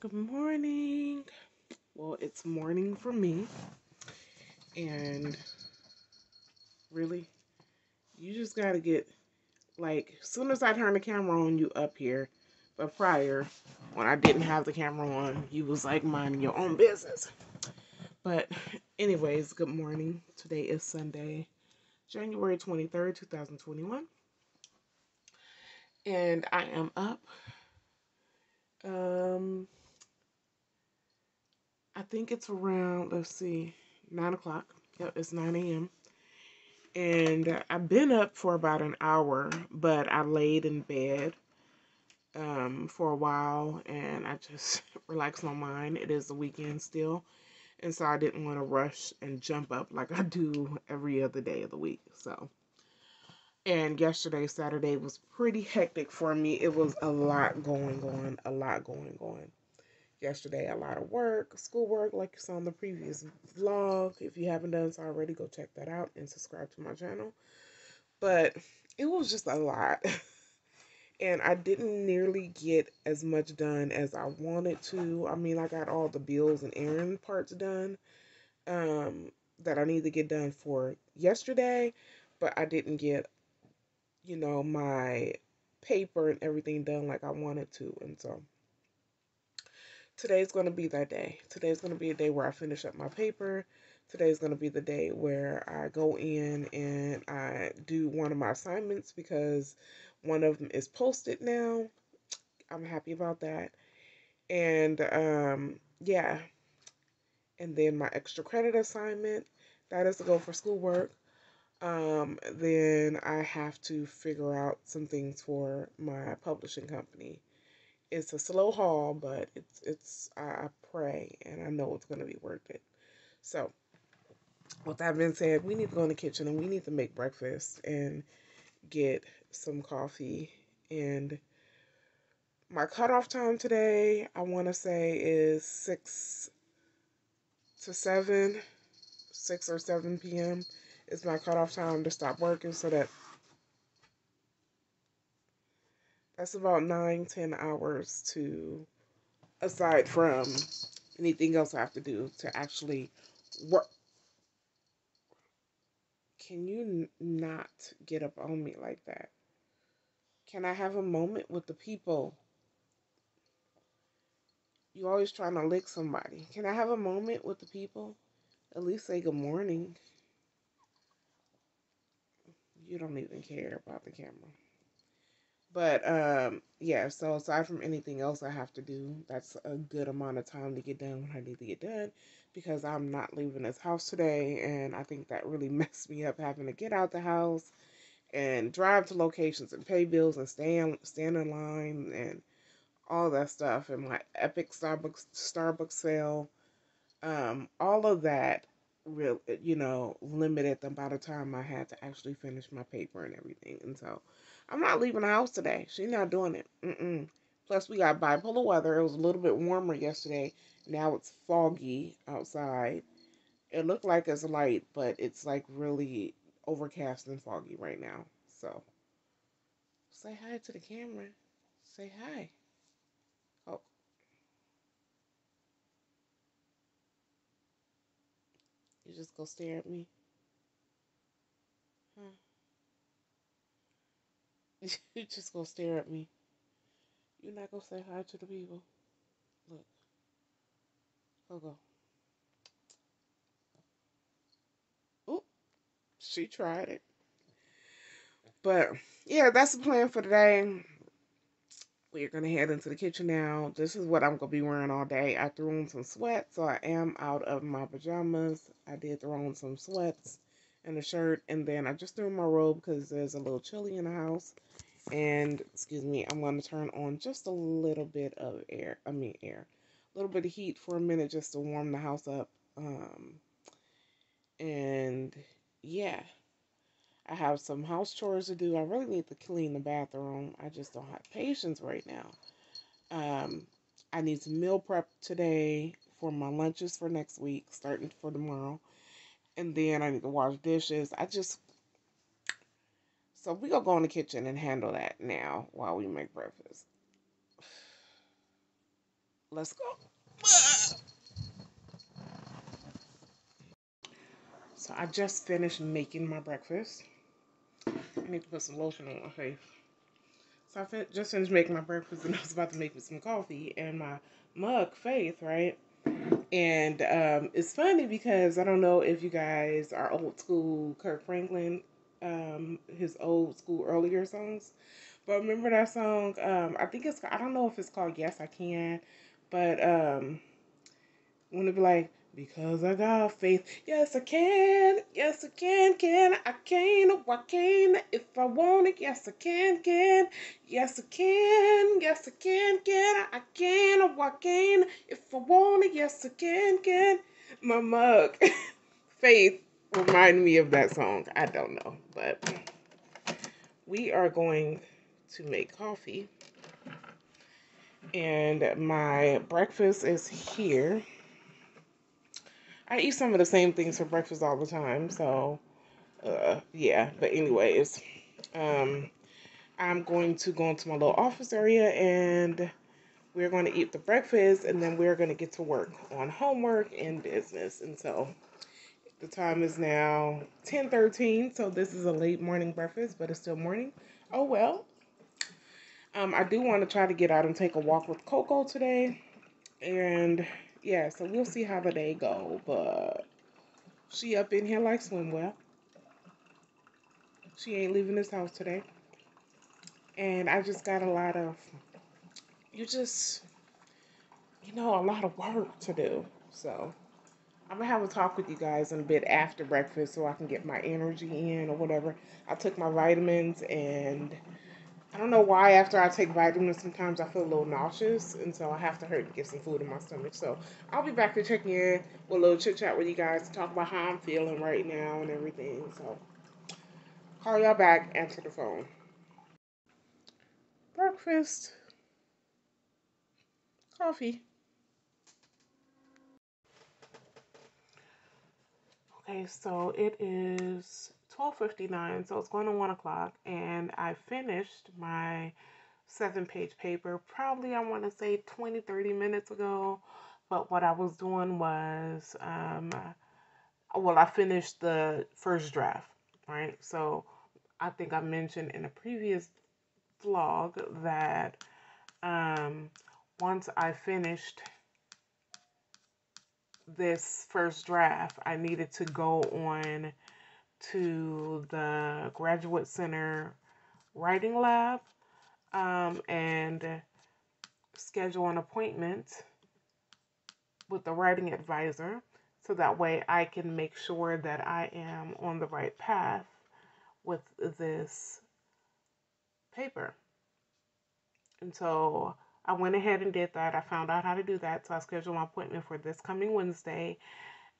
Good morning. Well, it's morning for me. And really, you just got to get, like, as soon as I turn the camera on, you up here. But prior, when I didn't have the camera on, you was like minding your own business. But anyways, good morning. Today is Sunday, January 23rd, 2021. And I am up. Um, I think it's around, let's see, 9 o'clock. Yep, it's 9 a.m. And I've been up for about an hour, but I laid in bed um, for a while and I just relaxed my mind. It is the weekend still. And so I didn't want to rush and jump up like I do every other day of the week. So, and yesterday, Saturday, was pretty hectic for me. It was a lot going on, a lot going on yesterday. A lot of work, schoolwork, like you saw in the previous vlog. If you haven't done so already, go check that out and subscribe to my channel. But it was just a lot. and I didn't nearly get as much done as I wanted to. I mean, I got all the bills and errand parts done um, that I need to get done for yesterday, but I didn't get, you know, my paper and everything done like I wanted to. And so today's going to be that day. Today's going to be a day where I finish up my paper. Today's going to be the day where I go in and I do one of my assignments because one of them is posted now. I'm happy about that. And um, yeah. And then my extra credit assignment, that is to go for schoolwork. Um, then I have to figure out some things for my publishing company it's a slow haul, but it's it's I, pray and I know it's gonna be worth it. So with that being said, we need to go in the kitchen and we need to make breakfast and get some coffee and my cutoff time today, I want to say, is 6 to 7, 6 or 7 p.m. is my cutoff time to stop working so that That's about nine, ten hours to, aside from anything else I have to do to actually work. Can you not get up on me like that? Can I have a moment with the people? You always trying to lick somebody. Can I have a moment with the people? At least say good morning. You don't even care about the camera. But um, yeah, so aside from anything else I have to do, that's a good amount of time to get done when I need to get done because I'm not leaving this house today. And I think that really messed me up having to get out the house and drive to locations and pay bills and stand stand in line and all that stuff and my epic Starbucks Starbucks sale. Um, all of that real you know limited the amount of time I had to actually finish my paper and everything. And so I'm not leaving the house today. She's not doing it. Mm-mm. Plus, we got bipolar weather. It was a little bit warmer yesterday. Now it's foggy outside. It looked like it's light, but it's like really overcast and foggy right now. So, say hi to the camera. Say hi. Oh. You just go stare at me. Huh. you just gonna stare at me. You're not gonna say hi to the people. Look. Go go. Oop. She tried it. But yeah, that's the plan for today. We're gonna head into the kitchen now. This is what I'm gonna be wearing all day. I threw on some sweats, so I am out of my pajamas. I did throw on some sweats and a shirt, and then I just threw my robe because there's a little chilly in the house. And, excuse me, I'm going to turn on just a little bit of air, I mean air, a little bit of heat for a minute just to warm the house up. Um, and, yeah, I have some house chores to do. I really need to clean the bathroom. I just don't have patience right now. Um, I need some meal prep today for my lunches for next week, starting for tomorrow and then I need to wash dishes. I just so we gonna go in the kitchen and handle that now while we make breakfast. Let's go. So I just finished making my breakfast. I need to put some lotion on my face. So I fin just finished making my breakfast and I was about to make me some coffee and my mug, Faith, right? And um, it's funny because I don't know if you guys are old school Kirk Franklin, um, his old school earlier songs. But remember that song? Um, I think it's, I don't know if it's called Yes I Can, but um, when it be like, because I got faith. Yes, I can. Yes, I can. Can I can? Oh, I can. If I want it. Yes, I can. Can. Yes, I can. Yes, I can. Can I can? Oh, I can. If I want it. Yes, I can. Can. My mug. faith remind me of that song. I don't know, but we are going to make coffee. And my breakfast is here. I eat some of the same things for breakfast all the time, so uh, yeah. But anyways, um, I'm going to go into my little office area and we're going to eat the breakfast and then we're going to get to work on homework and business. And so the time is now 10:13, so this is a late morning breakfast, but it's still morning. Oh well. Um, I do want to try to get out and take a walk with Coco today, and yeah, so we'll see how the day go. But she up in here like swimwear. She ain't leaving this house today. And I just got a lot of, you just, you know, a lot of work to do. So I'm gonna have a talk with you guys in a bit after breakfast so I can get my energy in or whatever. I took my vitamins and I don't know why after I take vitamins sometimes I feel a little nauseous and so I have to hurry to get some food in my stomach. So I'll be back to check in with a little chit chat with you guys to talk about how I'm feeling right now and everything. So call y'all back, answer the phone. Breakfast. Coffee. Okay, so it is 12.59, so it's going to 1 o'clock, and I finished my seven-page paper probably, I want to say, 20, 30 minutes ago, but what I was doing was, um, well, I finished the first draft, right? So I think I mentioned in a previous vlog that um, once I finished this first draft, I needed to go on to the Graduate Center Writing Lab um, and schedule an appointment with the writing advisor so that way I can make sure that I am on the right path with this paper. And so I went ahead and did that. I found out how to do that. So I scheduled my appointment for this coming Wednesday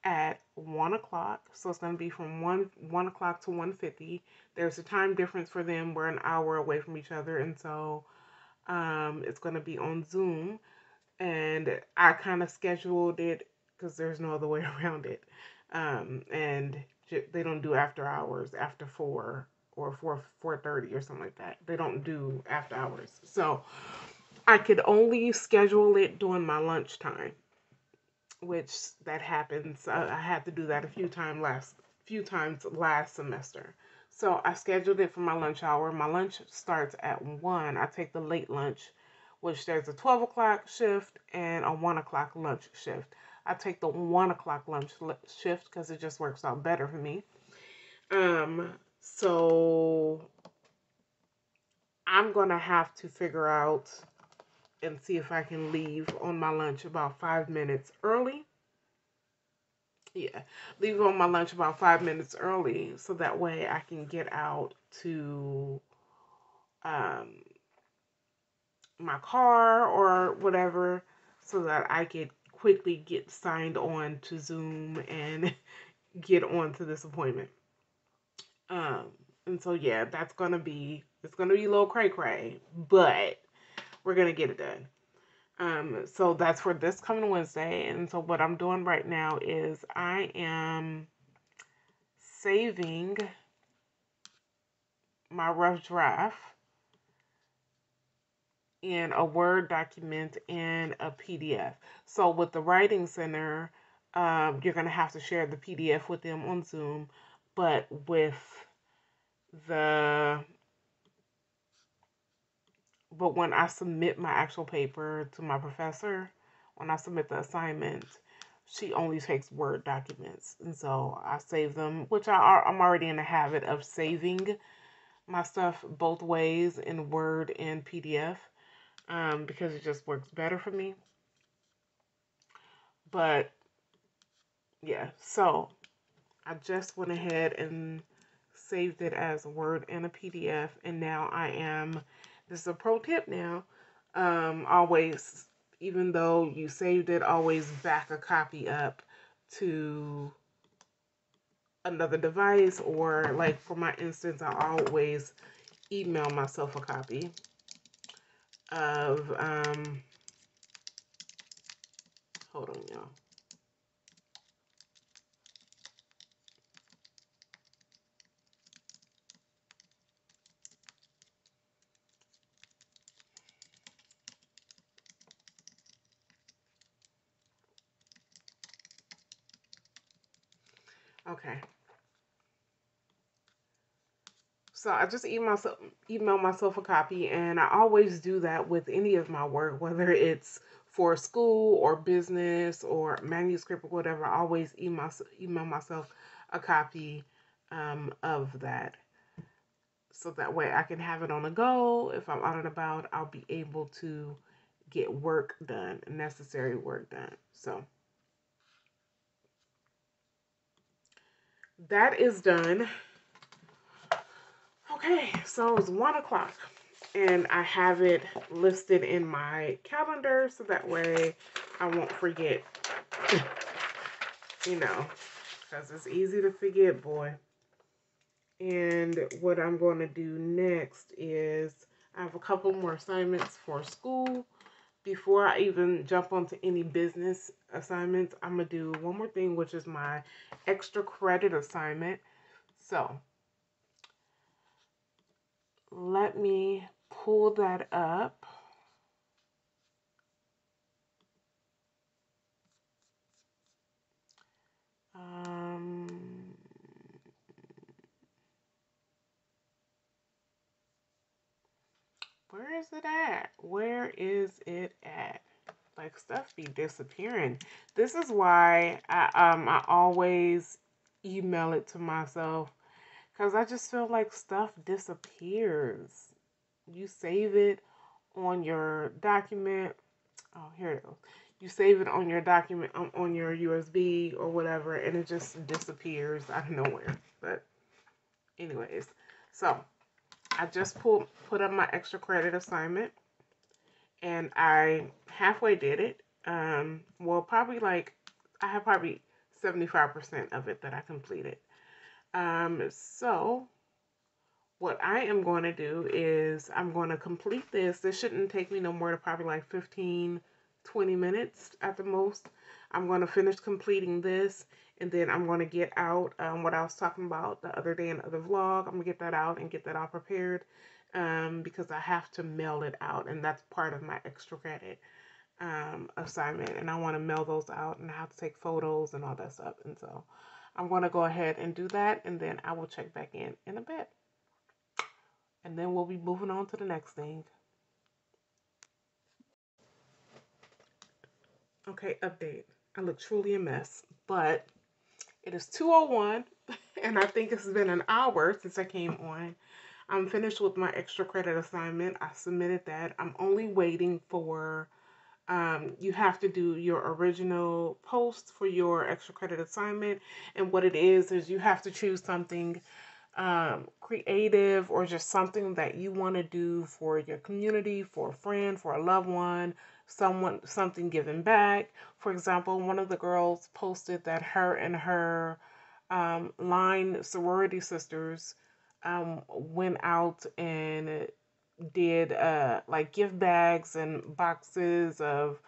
at one o'clock. So it's going to be from one one o'clock to one fifty. There's a time difference for them. We're an hour away from each other, and so um, it's going to be on Zoom. And I kind of scheduled it because there's no other way around it. Um, and they don't do after hours after four or four four thirty or something like that. They don't do after hours. So I could only schedule it during my lunchtime which that happens. I, I had to do that a few times last few times last semester. So I scheduled it for my lunch hour. My lunch starts at one. I take the late lunch, which there's a twelve o'clock shift and a one o'clock lunch shift. I take the one o'clock lunch shift because it just works out better for me. Um, so I'm gonna have to figure out and see if I can leave on my lunch about five minutes early. Yeah, leave on my lunch about five minutes early so that way I can get out to um, my car or whatever so that I could quickly get signed on to Zoom and get on to this appointment. Um, and so yeah, that's gonna be it's gonna be a little cray cray, but we're gonna get it done. Um, so that's for this coming Wednesday. And so what I'm doing right now is I am saving my rough draft in a Word document and a PDF. So with the Writing Center, um, you're going to have to share the PDF with them on Zoom, but with the but when I submit my actual paper to my professor, when I submit the assignment, she only takes Word documents. And so I save them, which I, I'm already in the habit of saving my stuff both ways in Word and PDF um, because it just works better for me. But yeah, so I just went ahead and saved it as a Word and a PDF. And now I am, this is a pro tip now, um, always, even though you saved it, always back a copy up to another device or like for my instance, I always email myself a copy of, um, hold on y'all. Okay. So I just email myself, email myself a copy, and I always do that with any of my work, whether it's for school or business or manuscript or whatever. I always email email myself a copy um, of that, so that way I can have it on the go. If I'm out and about, I'll be able to get work done, necessary work done. So. That is done. Okay, so it's one o'clock and I have it listed in my calendar so that way I won't forget, you know, because it's easy to forget, boy. And what I'm going to do next is I have a couple more assignments for school before I even jump onto any business assignments, I'm going to do one more thing, which is my extra credit assignment. So let me pull that up. Um, where is it at? Where is it at? Like stuff be disappearing. This is why I um I always email it to myself because I just feel like stuff disappears. You save it on your document. Oh, here it goes. You save it on your document on, on your USB or whatever, and it just disappears out of nowhere. But, anyways, so I just pulled put up my extra credit assignment and I halfway did it. Um, well, probably like I have probably 75% of it that I completed. Um, so what I am going to do is I'm going to complete this. This shouldn't take me no more than probably like 15, 20 minutes at the most. I'm going to finish completing this and then I'm going to get out um, what I was talking about the other day in the other vlog. I'm going to get that out and get that all prepared um, because I have to mail it out, and that's part of my extra credit um, assignment. And I want to mail those out, and I have to take photos and all that stuff. And so I'm going to go ahead and do that, and then I will check back in in a bit. And then we'll be moving on to the next thing. Okay, update. I look truly a mess, but it is 201 and I think it's been an hour since I came on. I'm finished with my extra credit assignment. I submitted that. I'm only waiting for, um, you have to do your original post for your extra credit assignment. And what it is, is you have to choose something um, creative or just something that you want to do for your community, for a friend, for a loved one, someone, something given back. For example, one of the girls posted that her and her um, line sorority sisters um, went out and did uh, like gift bags and boxes of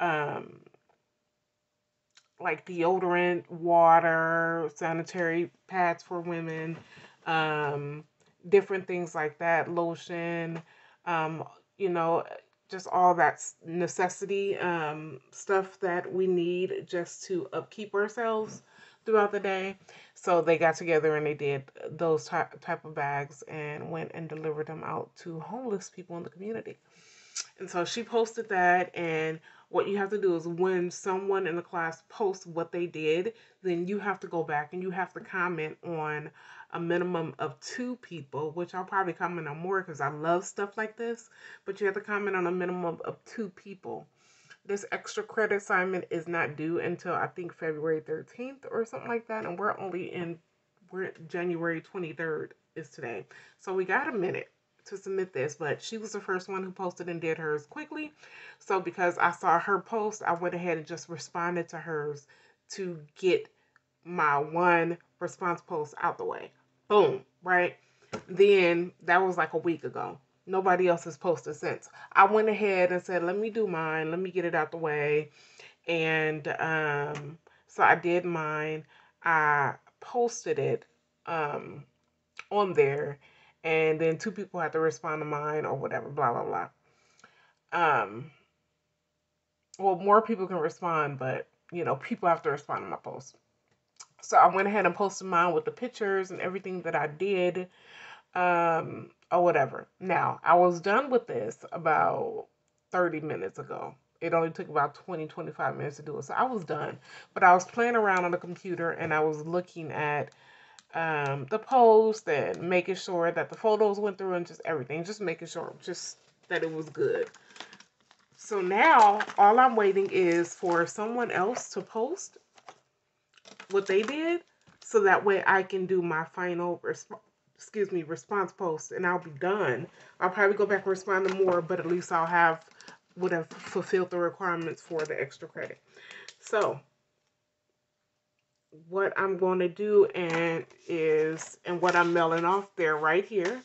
um, like deodorant, water, sanitary pads for women, um, different things like that, lotion, um, you know, just all that necessity um, stuff that we need just to upkeep ourselves throughout the day. So they got together and they did those type type of bags and went and delivered them out to homeless people in the community. And so she posted that and what you have to do is when someone in the class posts what they did, then you have to go back and you have to comment on a minimum of two people, which I'll probably comment on more because I love stuff like this, but you have to comment on a minimum of two people. This extra credit assignment is not due until I think February 13th or something like that, and we're only in we're January 23rd is today. So we got a minute to submit this, but she was the first one who posted and did hers quickly. So because I saw her post, I went ahead and just responded to hers to get my one response post out the way. Boom, right? Then that was like a week ago. Nobody else has posted since. I went ahead and said, let me do mine. Let me get it out the way. And um, so I did mine. I posted it um, on there. And then two people had to respond to mine or whatever, blah, blah, blah. Um, well, more people can respond, but, you know, people have to respond to my post. So I went ahead and posted mine with the pictures and everything that I did um, or whatever. Now, I was done with this about 30 minutes ago. It only took about 20, 25 minutes to do it. So I was done. But I was playing around on the computer and I was looking at um, the post and making sure that the photos went through and just everything. Just making sure just that it was good. So now all I'm waiting is for someone else to post what they did so that way I can do my final resp- excuse me response post and I'll be done. I'll probably go back and respond to more, but at least I'll have would have fulfilled the requirements for the extra credit. So what I'm going to do and is and what I'm mailing off there right here.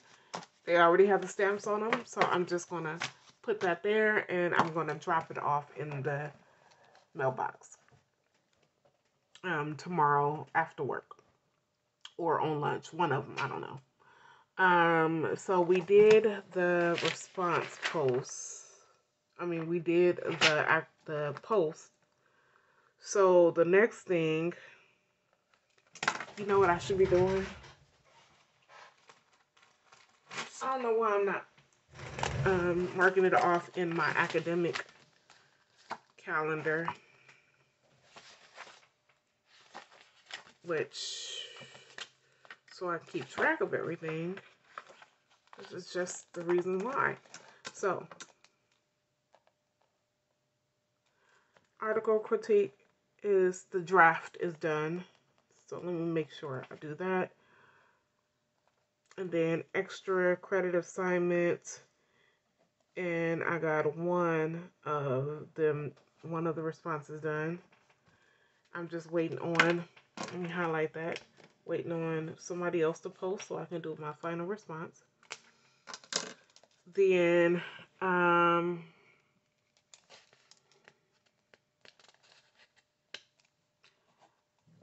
They already have the stamps on them, so I'm just going to put that there and I'm going to drop it off in the mailbox um, tomorrow after work or on lunch. One of them, I don't know. Um, so we did the response post. I mean, we did the the post. So the next thing, you know what I should be doing? I don't know why I'm not um, marking it off in my academic calendar. Which so I keep track of everything. This is just the reason why. So, article critique is the draft is done. So let me make sure I do that. And then extra credit assignment. And I got one of them, one of the responses done. I'm just waiting on let me highlight that. Waiting on somebody else to post so I can do my final response. Then, um,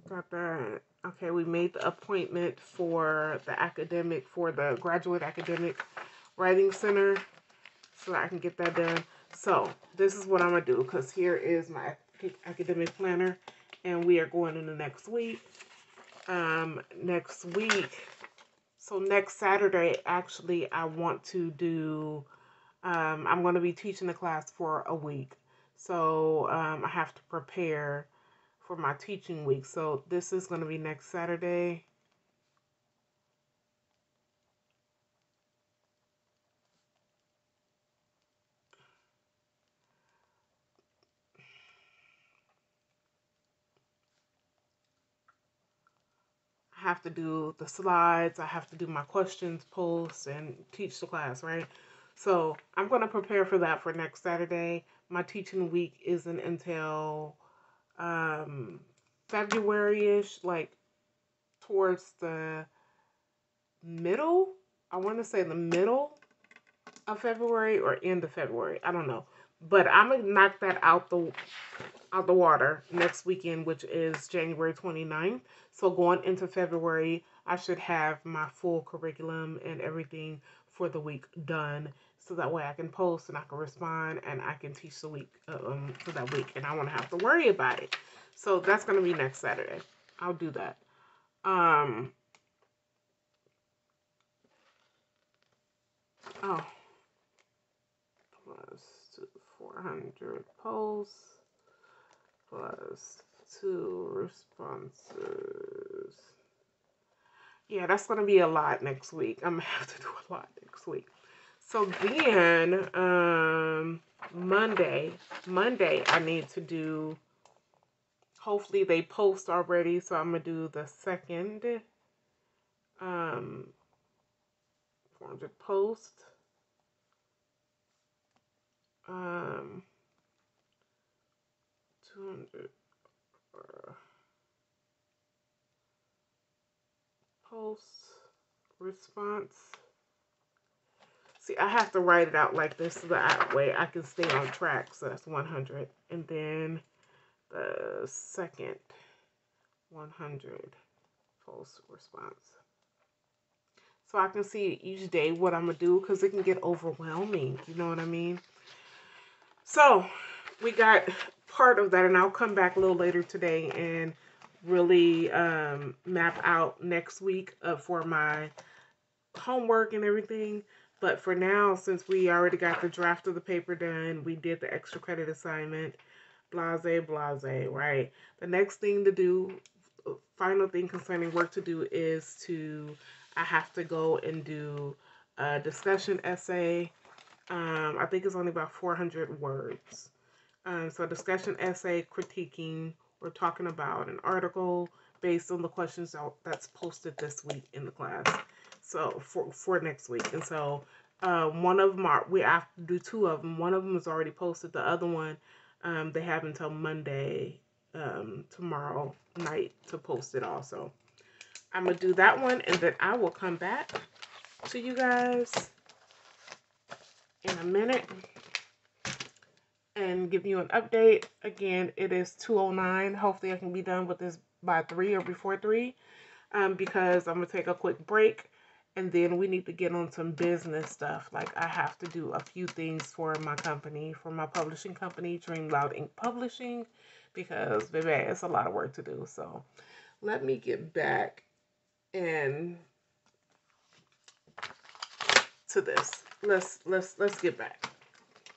got that. Okay, we made the appointment for the academic, for the graduate academic writing center so I can get that done. So this is what I'm going to do because here is my academic planner and we are going into next week. Um, next week, so next Saturday, actually, I want to do, um, I'm going to be teaching the class for a week. So um, I have to prepare for my teaching week. So this is going to be next Saturday. Have to do the slides, I have to do my questions, posts, and teach the class, right? So I'm going to prepare for that for next Saturday. My teaching week isn't until um, February-ish, like towards the middle. I want to say the middle of February or end of February. I don't know. But I'm going to knock that out the out the water next weekend, which is January 29th. So going into February, I should have my full curriculum and everything for the week done so that way I can post and I can respond and I can teach the week um, for that week and I won't have to worry about it. So that's going to be next Saturday. I'll do that. Um, oh, plus 400 posts plus two responses. Yeah, that's going to be a lot next week. I'm going to have to do a lot next week. So then, um, Monday, Monday, I need to do, hopefully they post already. So I'm going to do the second, um, 400 post. Um, 200 uh, post response. See, I have to write it out like this so that way I can stay on track. So that's 100. And then the second 100 post response. So I can see each day what I'm going to do because it can get overwhelming. You know what I mean? So we got part of that and I'll come back a little later today and really um, map out next week uh, for my homework and everything. But for now, since we already got the draft of the paper done, we did the extra credit assignment, blase, blase, right? The next thing to do, final thing concerning work to do is to, I have to go and do a discussion essay. Um, I think it's only about 400 words. Um, so discussion essay critiquing or talking about an article based on the questions that's posted this week in the class so for for next week. And so uh, one of them are we have to do two of them. One of them is already posted. The other one um, they have until Monday um, tomorrow night to post it also. I'm gonna do that one and then I will come back to you guys in a minute and give you an update. Again, it is 209. Hopefully I can be done with this by 3 or before 3 um, because I'm going to take a quick break and then we need to get on some business stuff. Like I have to do a few things for my company, for my publishing company, Dream Loud Ink Publishing, because baby, it's a lot of work to do. So let me get back and to this. Let's let's let's get back.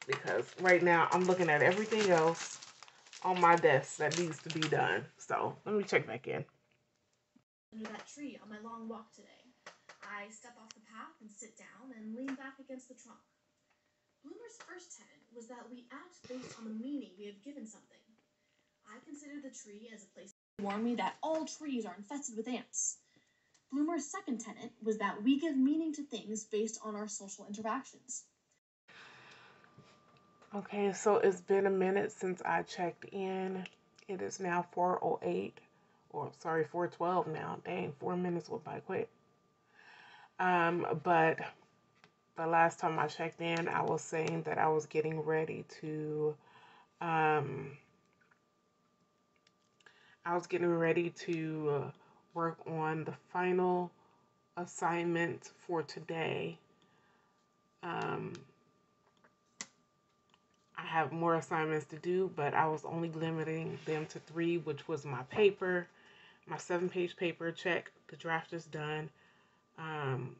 Because right now I'm looking at everything else on my desk that needs to be done. So let me check back in. Under that tree on my long walk today. I step off the path and sit down and lean back against the trunk. Blumer's first tenet was that we act based on the meaning we have given something. I consider the tree as a place to warn me that all trees are infested with ants. Blumer's second tenet was that we give meaning to things based on our social interactions. Okay, so it's been a minute since I checked in. It is now 408 or sorry, 412 now. Dang, four minutes went by quick. Um, but the last time I checked in, I was saying that I was getting ready to, um, I was getting ready to work on the final assignment for today. Um, have more assignments to do, but I was only limiting them to three, which was my paper, my seven page paper check. The draft is done um,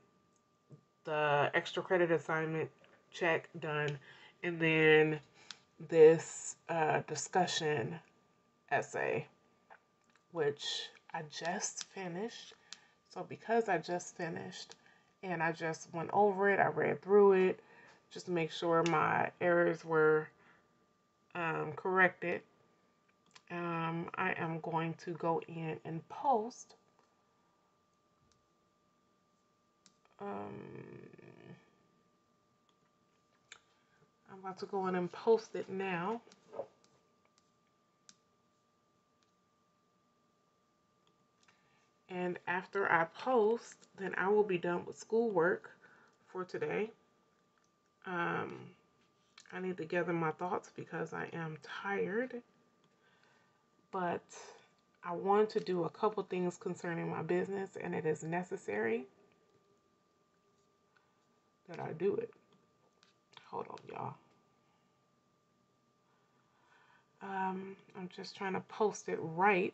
the extra credit assignment check done, and then this uh, discussion essay, which I just finished. So because I just finished and I just went over it, I read through it just to make sure my errors were um, corrected. Um, I am going to go in and post um, I'm about to go in and post it now. And after I post, then I will be done with schoolwork for today. Um, I need to gather my thoughts because I am tired. But I want to do a couple things concerning my business, and it is necessary that I do it. hold on, y'all. Um, I'm just trying to post it right.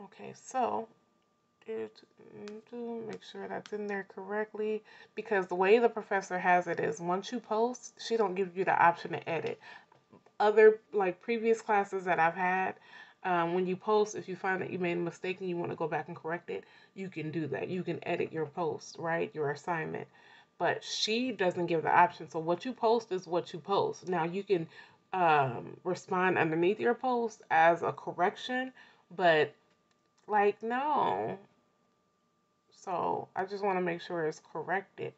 Okay, so it make sure that's in there correctly because the way the professor has it is once you post, she don't give you the option to edit. Other like previous classes that I've had, um, when you post, if you find that you made a mistake and you want to go back and correct it, you can do that. You can edit your post, right? Your assignment. But she doesn't give the option. So what you post is what you post. Now you can um, respond underneath your post as a correction, but like, no. So I just want to make sure it's corrected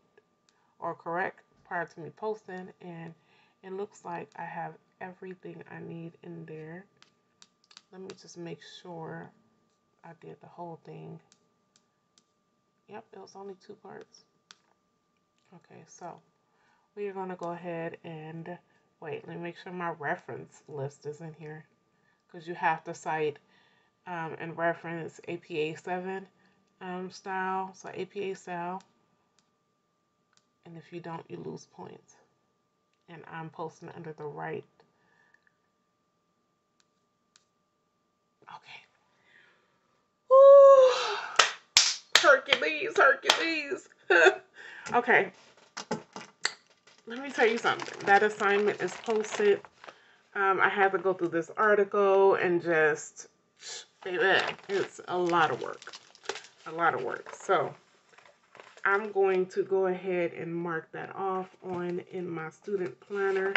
or correct prior to me posting. And it looks like I have everything I need in there. Let me just make sure I did the whole thing. Yep, it was only two parts. Okay, so we are going to go ahead and wait. Let me make sure my reference list is in here because you have to cite um, and reference APA 7 um, style. So APA style. And if you don't, you lose points. And I'm posting under the right. Okay. Ooh. Hercules, Hercules. okay. Let me tell you something. That assignment is posted. Um, I had to go through this article and just it's a lot of work. A lot of work. So I'm going to go ahead and mark that off on in my student planner.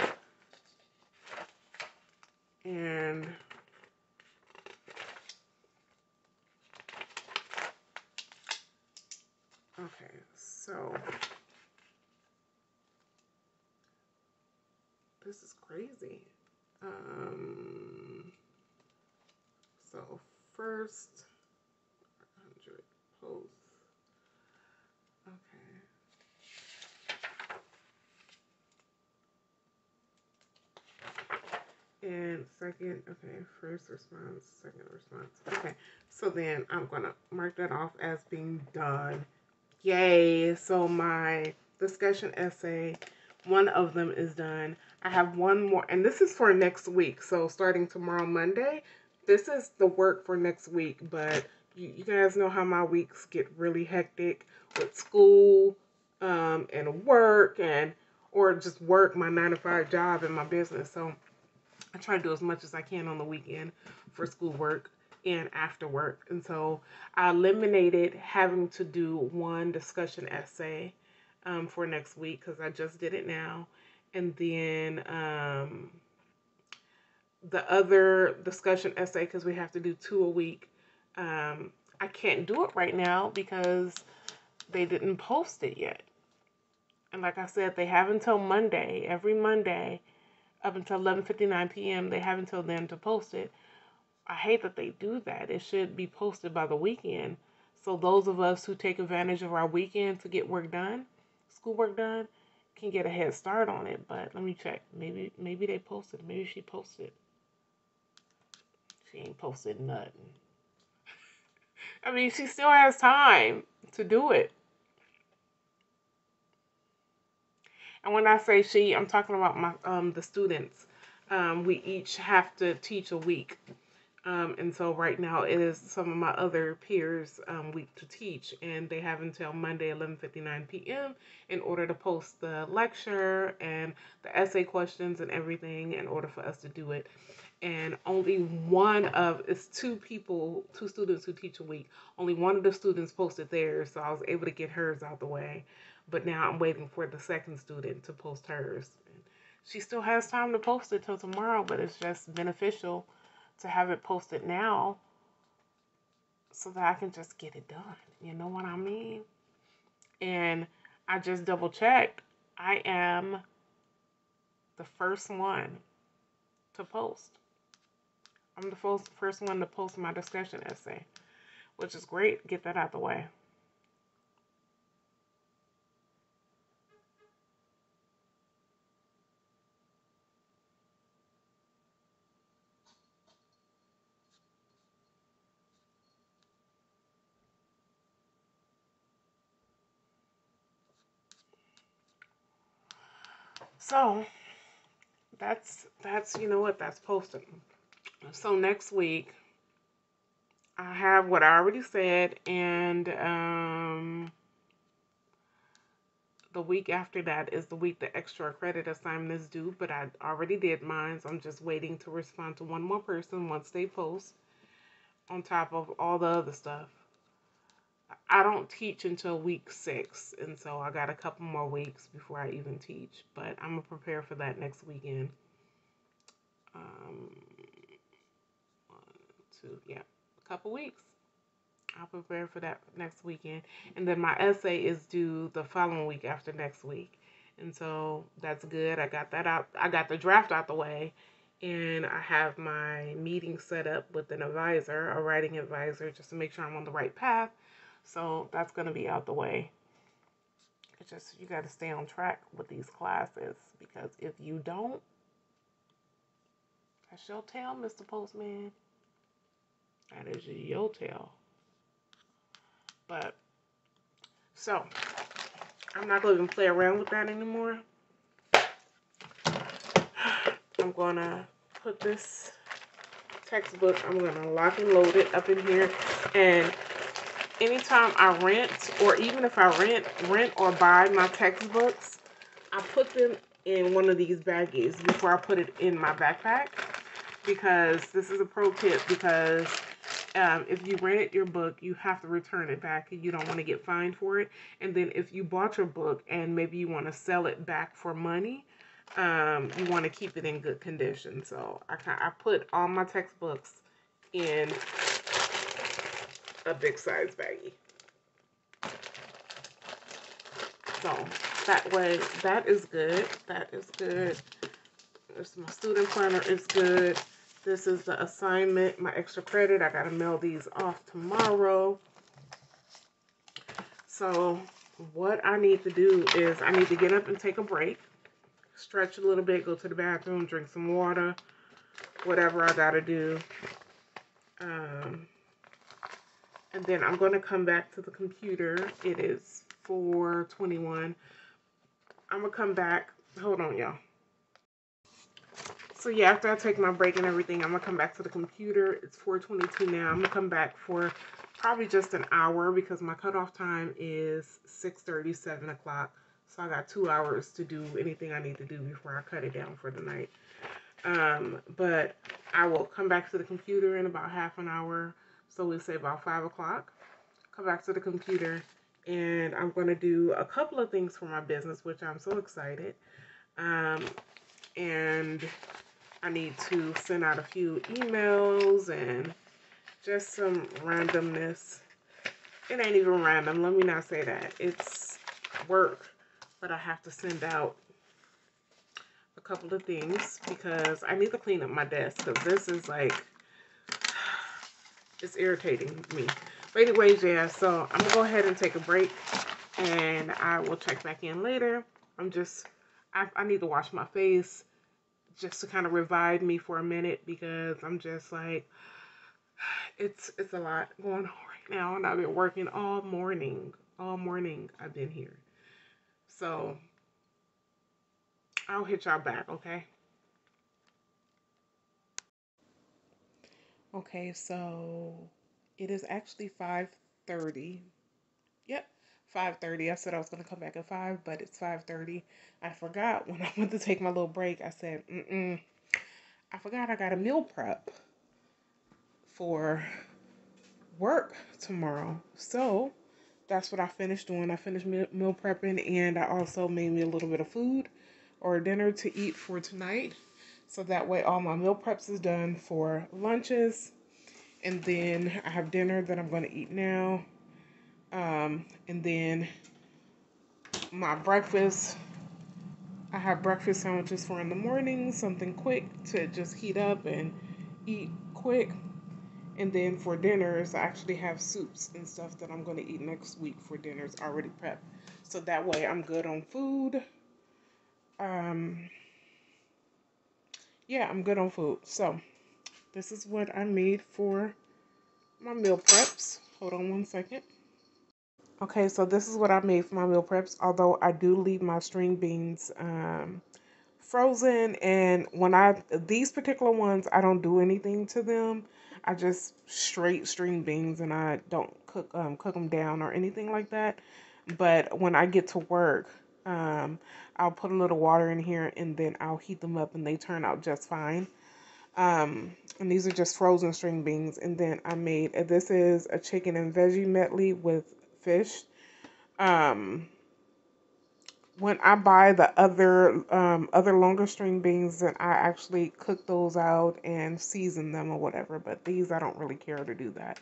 And okay, so this is crazy. Um, so first 100 posts. Okay. And second, okay, first response, second response. Okay, so then I'm to mark that off as being done. Yay! So my discussion essay, one of them is done. I have one more, and this is for next week. So starting tomorrow, Monday, this is the work for next week, but you, you guys know how my weeks get really hectic with school um, and work and or just work, my nine to five job and my business. So I try to do as much as I can on the weekend for school work and after work. And so I eliminated having to do one discussion essay um, for next week because I just did it now. And then um, the other discussion essay because we have to do two a week. Um, I can't do it right now because they didn't post it yet. And like I said, they have until Monday, every Monday, up until 11:59 p.m. They have until then to post it. I hate that they do that. It should be posted by the weekend. So those of us who take advantage of our weekend to get work done, schoolwork done, can get a head start on it. But let me check. Maybe maybe they posted. Maybe she posted. She ain't posted nothing. I mean, she still has time to do it. And when I say she, I'm talking about my um the students. Um, we each have to teach a week. Um, and so right now it is some of my other peers um, week to teach and they have until Monday 11:59 p.m. in order to post the lecture and the essay questions and everything in order for us to do it and only one of it's two people, two students who teach a week. Only one of the students posted theirs, so I was able to get hers out the way. But now I'm waiting for the second student to post hers. She still has time to post it till tomorrow, but it's just beneficial to have it posted now so that I can just get it done. You know what I mean? And I just double checked. I am the first one to post. I'm the first, first one to post my discussion essay, which is great. Get that out the way. So that's that's you know what that's posted. So next week I have what I already said, and um, the week after that is the week the extra credit assignment is due. But I already did mine, so I'm just waiting to respond to one more person once they post. On top of all the other stuff, I don't teach until week six, and so I got a couple more weeks before I even teach. But I'm gonna prepare for that next weekend. Um, one, two, yeah a couple weeks. I'll prepare for that next weekend. And then my essay is due the following week after next week. And so that's good. I got that out. I got the draft out the way. And I have my meeting set up with an advisor, a writing advisor, just to make sure I'm on the right path. So that's going to be out the way. It's just, you got to stay on track with these classes because if you don't, I shall tell Mr. Postman. That is your tail. But, so, I'm not going to play around with that anymore. I'm going to put this textbook, I'm going to lock and load it up in here. And anytime I rent, or even if I rent, rent or buy my textbooks, I put them in one of these baggies before I put it in my backpack. Because this is a pro tip because um, if you rented your book, you have to return it back and you don't want to get fined for it. And then if you bought your book and maybe you want to sell it back for money, um, you want to keep it in good condition. So I, I put all my textbooks in a big size baggie. So that way, that is good. That is good. This my student planner is good. This is the assignment, my extra credit. I got to mail these off tomorrow. So what I need to do is I need to get up and take a break, stretch a little bit, go to the bathroom, drink some water, whatever I got to do. Um, and then I'm going to come back to the computer. It is 421. I'm going to come back. Hold on, y'all so yeah, after I take my break and everything, I'm gonna come back to the computer. It's 4:22 now. I'm gonna come back for probably just an hour because my cutoff time is 6:30, 7 o'clock. So I got two hours to do anything I need to do before I cut it down for the night. Um, but I will come back to the computer in about half an hour. So we say about five o'clock. Come back to the computer and I'm going to do a couple of things for my business, which I'm so excited. Um, and I need to send out a few emails and just some randomness. It ain't even random. Let me not say that. It's work, but I have to send out a couple of things because I need to clean up my desk because this is like, it's irritating me. But anyways, yeah, so I'm going to go ahead and take a break and I will check back in later. I'm just, I, I need to wash my face just to kind of revive me for a minute because I'm just like it's it's a lot going on right now and I've been working all morning. All morning I've been here. So I'll hit y'all back, okay? Okay, so it is actually 5:30. Yep. 5.30. I said I was going to come back at 5, but it's 5.30. I forgot when I went to take my little break. I said, mm-mm. I forgot I got a meal prep for work tomorrow. So that's what I finished doing. I finished meal prepping and I also made me a little bit of food or dinner to eat for tonight. So that way all my meal preps is done for lunches. And then I have dinner that I'm going to eat now um, and then my breakfast, I have breakfast sandwiches for in the morning, something quick to just heat up and eat quick. And then for dinners, I actually have soups and stuff that I'm going to eat next week for dinners already prepped. So that way I'm good on food. Um, yeah, I'm good on food. So this is what I made for my meal preps. Hold on one second. Okay, so this is what I made for my meal preps. Although I do leave my string beans um, frozen and when I these particular ones I don't do anything to them. I just straight string beans and I don't cook um cook them down or anything like that. But when I get to work, um I'll put a little water in here and then I'll heat them up and they turn out just fine. Um and these are just frozen string beans and then I made this is a chicken and veggie medley with fish. Um when I buy the other um, other longer string beans, then I actually cook those out and season them or whatever. But these, I don't really care to do that.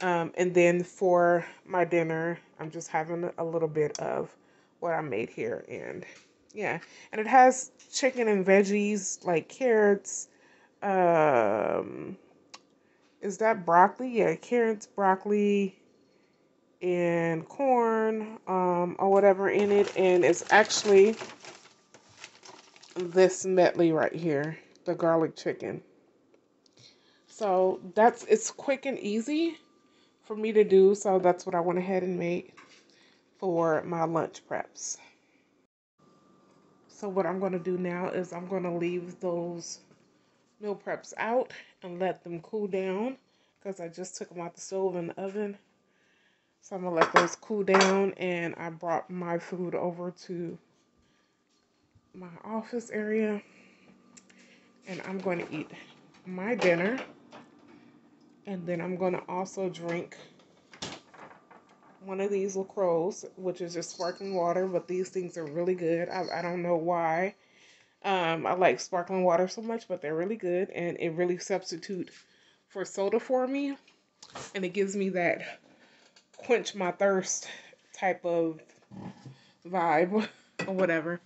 Um, and then for my dinner, I'm just having a little bit of what I made here. And yeah, and it has chicken and veggies like carrots. Um, is that broccoli? Yeah, carrots, broccoli, and corn um, or whatever in it. And it's actually this medley right here, the garlic chicken. So that's it's quick and easy for me to do. So that's what I went ahead and made for my lunch preps. So what I'm going to do now is I'm going to leave those meal preps out and let them cool down because I just took them out the stove and the oven so I'm gonna let those cool down and I brought my food over to my office area and I'm going to eat my dinner and then I'm going to also drink one of these LaCroix, which is just sparkling water, but these things are really good. I, I don't know why. Um, I like sparkling water so much, but they're really good and it really substitute for soda for me. And it gives me that quench my thirst type of vibe or whatever.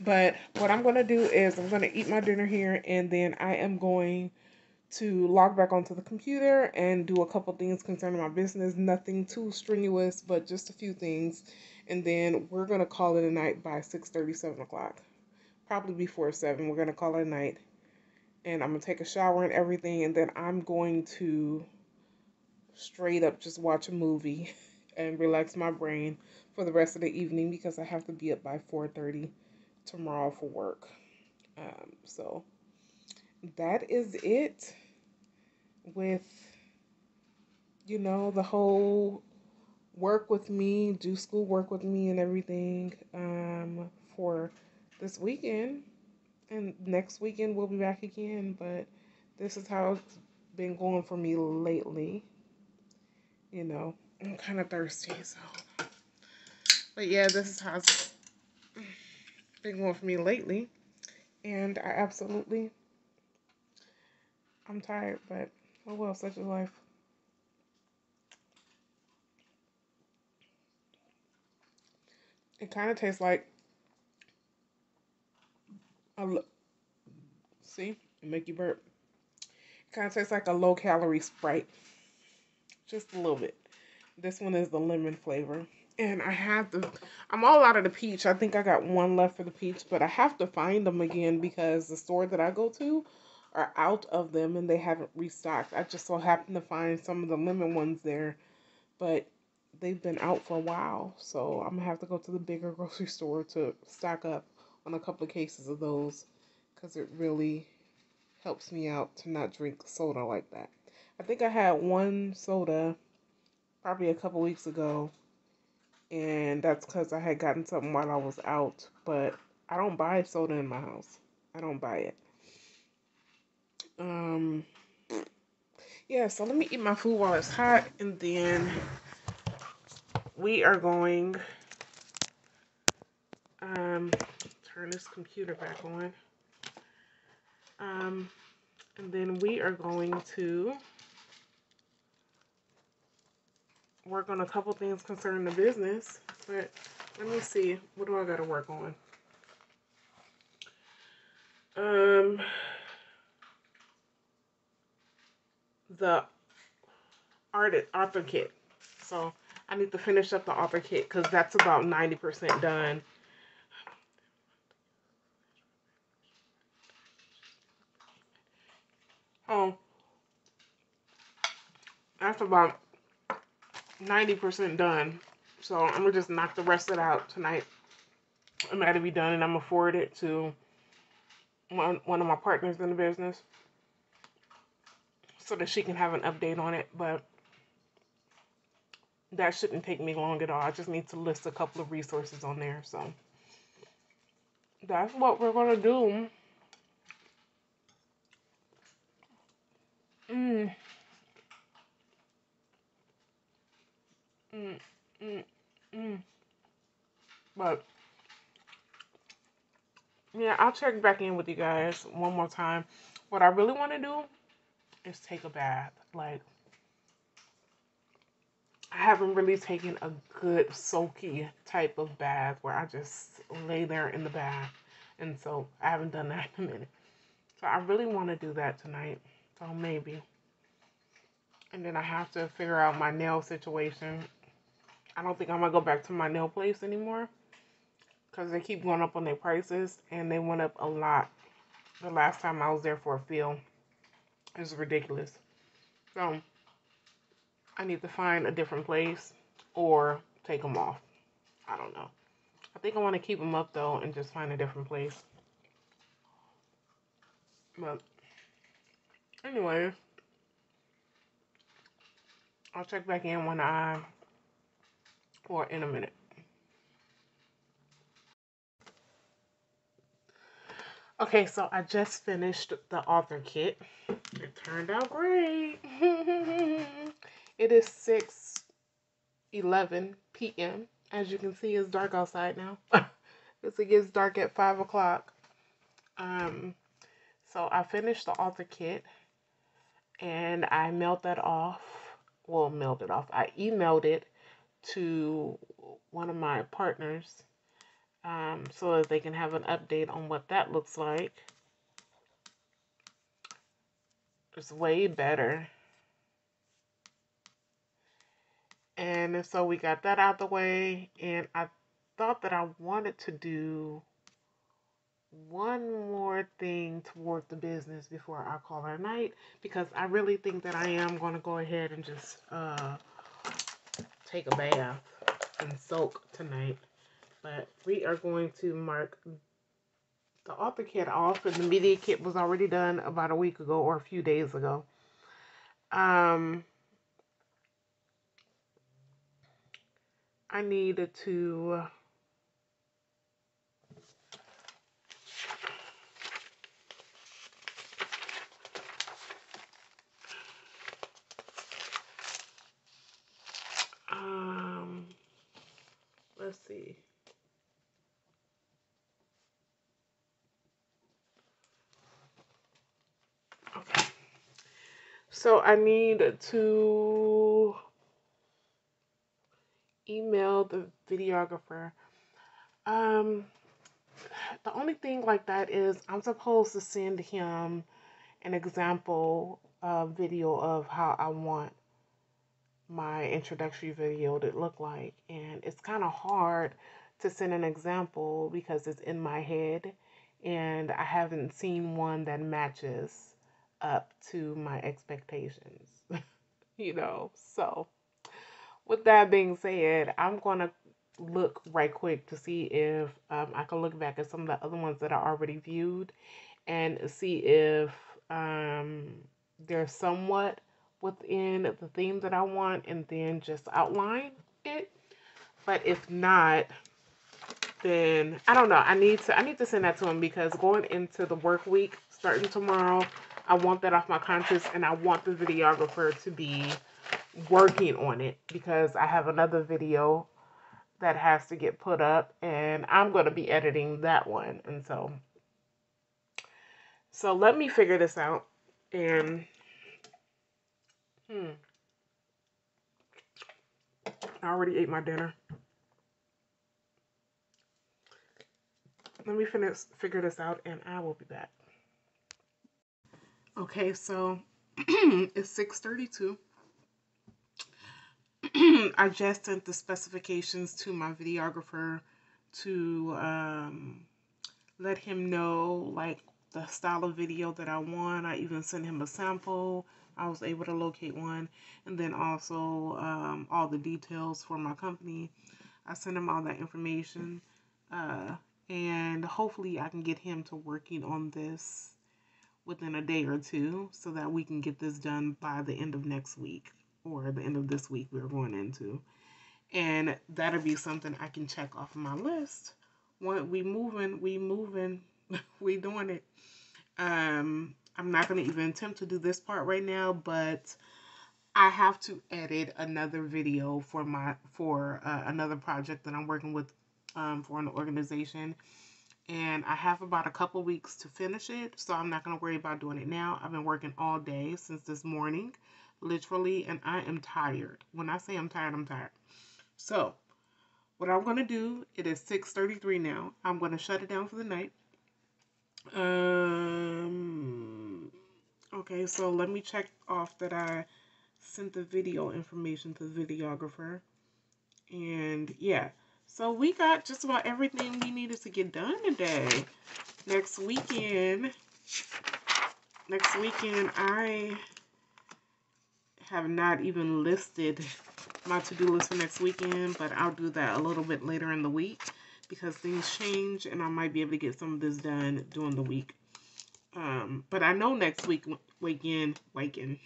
But what I'm going to do is I'm going to eat my dinner here and then I am going to log back onto the computer and do a couple things concerning my business. Nothing too strenuous, but just a few things. And then we're going to call it a night by 6 7 o'clock. Probably before 7. We're to call it a night. And I'm to take a shower and everything. And then I'm going to straight up just watch a movie and relax my brain for the rest of the evening because I have to be up by 4:30 tomorrow for work. Um, so that is it with you know the whole work with me, do school work with me and everything um, for this weekend. And next weekend we'll be back again, but this is how it's been going for me lately you know, I'm kind of thirsty, so. But yeah, this is how it's been going for me lately. And I absolutely, I'm tired, but oh well, such is life. It kind of tastes like a, see, it make you burp. It kind of tastes like a low calorie Sprite just a little bit. This one is the lemon flavor. And I have the, I'm all out of the peach. I think I got one left for the peach, but I have to find them again because the store that I go to are out of them and they haven't restocked. I just so happened to find some of the lemon ones there, but they've been out for a while. So I'm gonna have to go to the bigger grocery store to stock up on a couple of cases of those because it really helps me out to not drink soda like that. I think I had one soda probably a couple weeks ago, and that's because I had gotten something while I was out. But I don't buy soda in my house. I don't buy it. Um. Yeah, so let me eat my food while it's hot, and then we are going. Um, turn this computer back on. Um, and then we are going to work on a couple things concerning the business, but let me see. What do I got to work on? Um, the art author kit. So I need to finish up the author kit because that's about 90% done. Oh, that's about 90% done. So I'm going to just knock the rest of it out tonight. I'm going to be done and I'm going to forward it to one one of my partners in the business so that she can have an update on it. But that shouldn't take me long at all. I just need to list a couple of resources on there. So that's what we're gonna do. Mm. Mm, mm, mm. But yeah, I'll check back in with you guys one more time. What I really want to do is take a bath. Like I haven't really taken a good soaky type of bath where I just lay there in the bath. And so I haven't done that in a minute. So I really want to do that tonight. So maybe. And then I have to figure out my nail situation. I don't think I'm to go back to my nail place anymore. Because they keep going up on their prices. And they went up a lot the last time I was there for a feel. It was ridiculous. So I need to find a different place or take them off. I don't know. I think I want to keep them up though and just find a different place. But anyway, I'll check back in when I or in a minute. Okay, so I just finished the author kit. It turned out great. It is 6 11 p.m. As you can see, it's dark outside now. because it gets dark at 5 o'clock. Um, so I finished the author kit and I mailed that off. Well, mailed it off. I emailed it to one of my partners um, so that they can have an update on what that looks like. It's way better And so we got that out of the way. And I thought that I wanted to do one more thing toward the business before I call it a night because I really think that I am going to go ahead and just uh, take a bath and soak tonight. But we are going to mark the author kit off and the media kit was already done about a week ago or a few days ago. Um, I needed to see okay so I need to email the videographer. Um, the only thing like that is I'm supposed to send him an example uh, video of how I want my introductory video to look like. And it's kind of hard to send an example because it's in my head and I haven't seen one that matches up to my expectations, you know, so with that being said, I'm going to look right quick to see if um, I can look back at some of the other ones that I already viewed and see if um, they're somewhat within the theme that I want and then just outline it. But if not, then I don't know. I need to I need to send that to him because going into the work week starting tomorrow, I want that off my conscience and I want the videographer to be working on it because I have another video that has to get put up and I'm going to be editing that one. And so, so let me figure this out and, hmm, I already ate my dinner. Let me finish, figure this out and I will be back. Okay, so it's 632 I just sent the specifications to my videographer to um, let him know like the style of video that I want. I even sent him a sample. I was able to locate one. And then also um, all the details for my company. I sent him all that information. Uh, and hopefully I can get him to working on this within a day or two so that we can get this done by the end of next week or the end of this week we're going into. And that'll be something I can check off my list. When we moving, we moving, we doing it. Um, I'm not going to even attempt to do this part right now, but I have to edit another video for my for uh, another project that I'm working with um, for an organization and I have about a couple weeks to finish it, so I'm not going to worry about doing it now. I've been working all day since this morning, literally, and I am tired. When I say I'm tired, I'm tired. So, what I'm going to do, it is 6.33 now. I'm going to shut it down for the night. Um, okay, so let me check off that I sent the video information to the videographer. And yeah, so we got just about everything we needed to get done today. Next weekend, next weekend, I have not even listed my to-do list for next weekend, but I'll do that a little bit later in the week because things change and I might be able to get some of this done during the week. Um, but I know next week, weekend, weekend,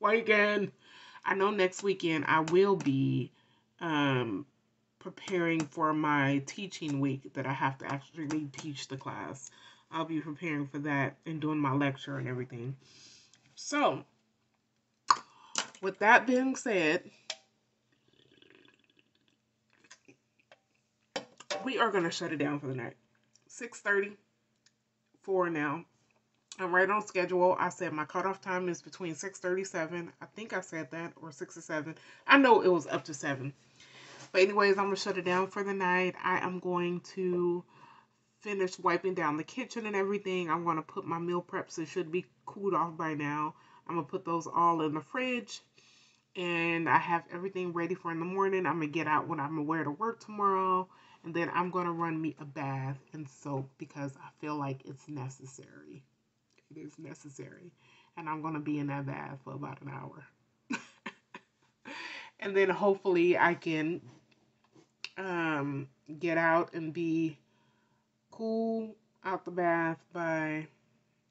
weekend, I know next weekend I will be um, preparing for my teaching week that I have to actually teach the class. I'll be preparing for that and doing my lecture and everything. So, with that being said, we are going to shut it down for the night. 6.30 for now. I'm right on schedule. I said my cutoff time is between 6.37. I think I said that, or 6 or 7. I know it was up to 7. But anyways, I'm to shut it down for the night. I am going to finish wiping down the kitchen and everything. I'm to put my meal preps. It should be cooled off by now. I'm to put those all in the fridge. And I have everything ready for in the morning. I'm to get out when I'm going to to work tomorrow. And then I'm to run me a bath and soap because I feel like it's necessary. It is necessary. And I'm going to be in that bath for about an hour. and then hopefully I can um, get out and be cool out the bath by,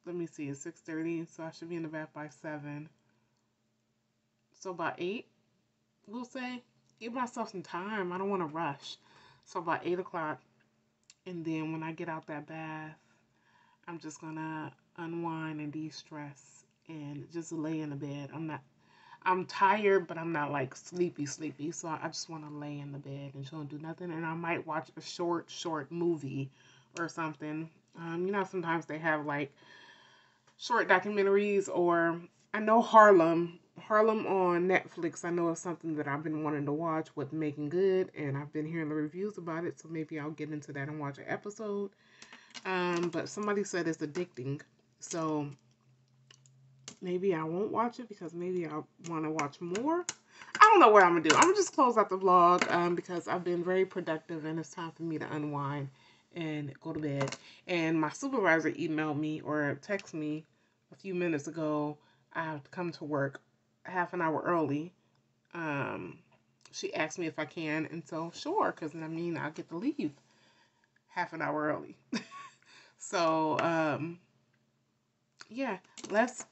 let me see, it's 6.30, so I should be in the bath by 7. So by 8, we'll say. Give myself some time. I don't want to rush. So by 8 o'clock, and then when I get out that bath, I'm just to unwind and de-stress and just lay in the bed. I'm not I'm tired, but I'm not like sleepy, sleepy. So I just want to lay in the bed and and do nothing. And I might watch a short, short movie or something. Um, you know, sometimes they have like short documentaries, or I know Harlem. Harlem on Netflix, I know is something that I've been wanting to watch with Making Good, and I've been hearing the reviews about it, so maybe I'll get into that and watch an episode. Um, but somebody said it's addicting, so maybe I won't watch it because maybe I want to watch more. I don't know what I'm going to do. I'm going to just close out the vlog um, because I've been very productive and it's time for me to unwind and go to bed. And my supervisor emailed me or texted me a few minutes ago. I have to come to work half an hour early. Um, she asked me if I can, and so sure, because I mean I get to leave half an hour early. so um, yeah, let's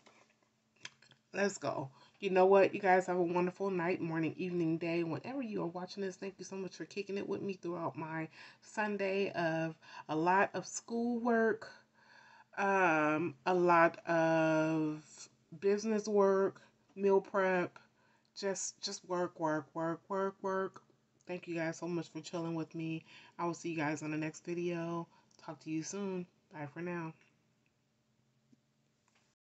Let's go. You know what? You guys have a wonderful night, morning, evening, day. Whenever you are watching this, thank you so much for kicking it with me throughout my Sunday of a lot of schoolwork, um, a lot of business work, meal prep, just just work, work, work, work, work. Thank you guys so much for chilling with me. I will see you guys on the next video. Talk to you soon. Bye for now.